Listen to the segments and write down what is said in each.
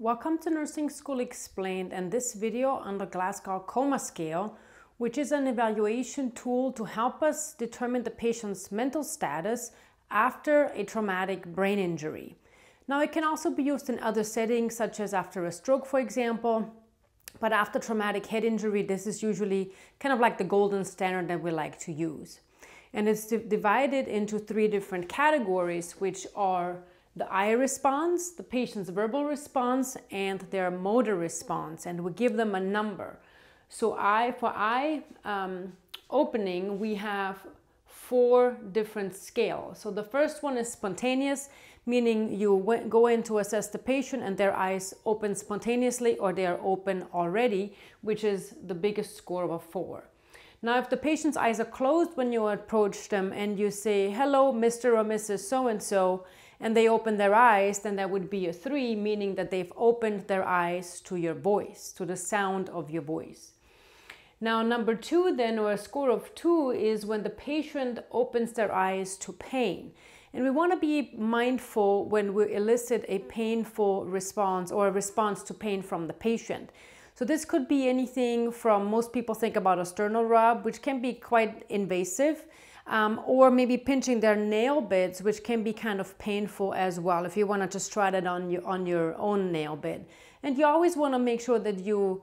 Welcome to Nursing School Explained and this video on the Glasgow Coma Scale, which is an evaluation tool to help us determine the patient's mental status after a traumatic brain injury. Now, it can also be used in other settings, such as after a stroke, for example, but after traumatic head injury, this is usually kind of like the golden standard that we like to use. And it's divided into three different categories, which are the eye response, the patient's verbal response, and their motor response, and we give them a number. So I, for eye um, opening, we have four different scales. So the first one is spontaneous, meaning you go in to assess the patient and their eyes open spontaneously or they are open already, which is the biggest score of a four. Now, if the patient's eyes are closed when you approach them and you say, hello, Mr. or Mrs. So-and-so, and they open their eyes, then that would be a three, meaning that they've opened their eyes to your voice, to the sound of your voice. Now, number two, then, or a score of two, is when the patient opens their eyes to pain. And we want to be mindful when we elicit a painful response or a response to pain from the patient. So, this could be anything from most people think about a sternal rub, which can be quite invasive um, or maybe pinching their nail beds, which can be kind of painful as well if you want to just try that on your, on your own nail bed. And you always want to make sure that you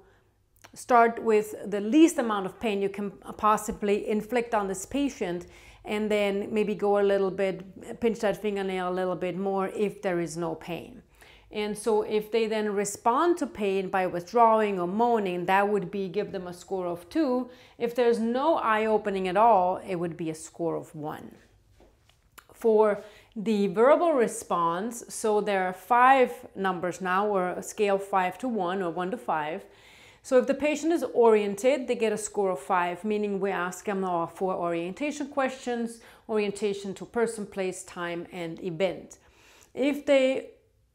start with the least amount of pain you can possibly inflict on this patient and then maybe go a little bit, pinch that fingernail a little bit more if there is no pain. And so if they then respond to pain by withdrawing or moaning, that would be give them a score of two. If there's no eye opening at all, it would be a score of one. For the verbal response, so there are five numbers now, or a scale five to one or one to five. So if the patient is oriented, they get a score of five, meaning we ask them four orientation questions, orientation to person, place, time, and event. If they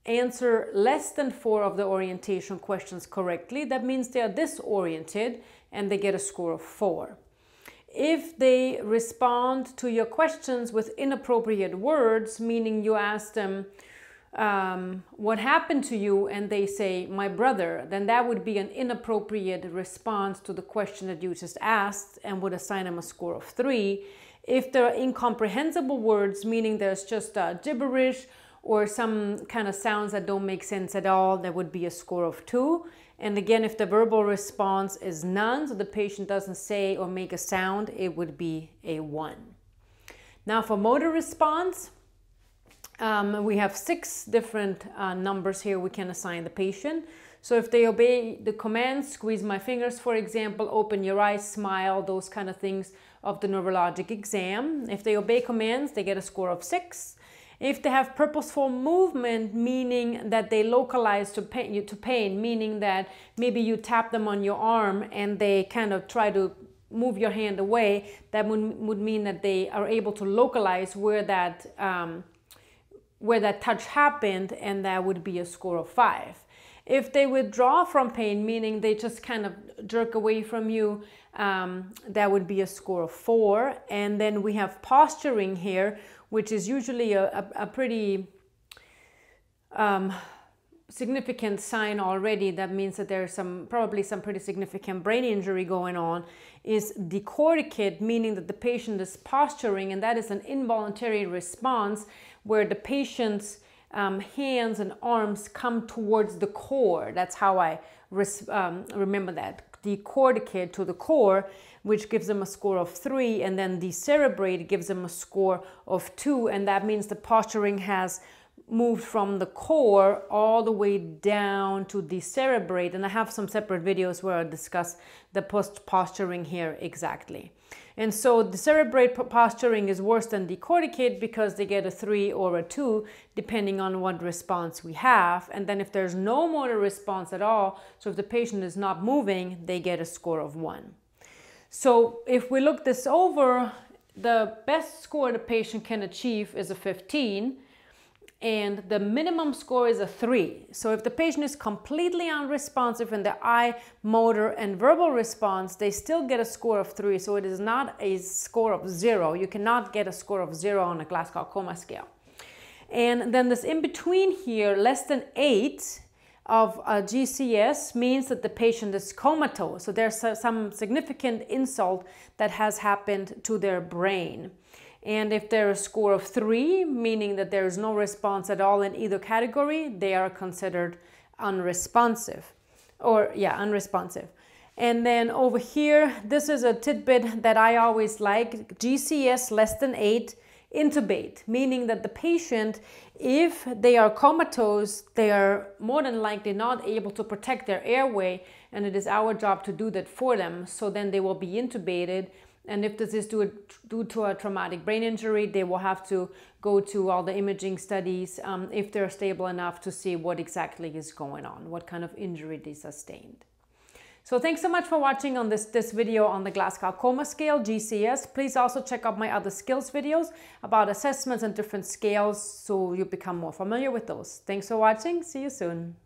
answer less than four of the orientation questions correctly, that means they are disoriented and they get a score of four. If they respond to your questions with inappropriate words, meaning you ask them, um, what happened to you and they say my brother then that would be an inappropriate response to the question that you just asked and would assign them a score of three if there are incomprehensible words meaning there's just uh, gibberish or some kind of sounds that don't make sense at all, that would be a score of two. And again, if the verbal response is none, so the patient doesn't say or make a sound, it would be a one. Now for motor response, um, we have six different uh, numbers here we can assign the patient. So if they obey the commands, squeeze my fingers, for example, open your eyes, smile, those kind of things of the neurologic exam. If they obey commands, they get a score of six. If they have purposeful movement, meaning that they localize to pain, to pain, meaning that maybe you tap them on your arm and they kind of try to move your hand away, that would, would mean that they are able to localize where that um, where that touch happened, and that would be a score of five. If they withdraw from pain, meaning they just kind of jerk away from you, um, that would be a score of four. And then we have posturing here, which is usually a, a, a pretty um, significant sign already. That means that there's some probably some pretty significant brain injury going on is decorticate meaning that the patient is posturing and that is an involuntary response where the patient's um, hands and arms come towards the core. That's how i um, remember that decorticate to the core which gives them a score of three, and then decerebrate gives them a score of two, and that means the posturing has moved from the core all the way down to the cerebrate. And I have some separate videos where I discuss the post posturing here exactly. And so decerebrate posturing is worse than decorticate because they get a three or a two depending on what response we have. And then if there's no motor response at all, so if the patient is not moving, they get a score of one. So if we look this over, the best score the patient can achieve is a 15 and the minimum score is a 3. So if the patient is completely unresponsive in the eye, motor, and verbal response, they still get a score of 3. So it is not a score of 0. You cannot get a score of 0 on a Glasgow coma scale. And then this in between here, less than 8, of uh, a GCS means that the patient is comatose. So there's uh, some significant insult that has happened to their brain. And if they're a score of three, meaning that there is no response at all in either category, they are considered unresponsive. Or, yeah, unresponsive. And then over here, this is a tidbit that I always like GCS less than eight, intubate, meaning that the patient, if they are comatose, they are more than likely not able to protect their airway, and it is our job to do that for them. So then they will be intubated. And if this is due, due to a traumatic brain injury, they will have to go to all the imaging studies um, if they're stable enough to see what exactly is going on, what kind of injury they sustained. So thanks so much for watching on this, this video on the Glasgow Coma Scale, GCS. Please also check out my other skills videos about assessments and different scales so you become more familiar with those. Thanks for watching. See you soon.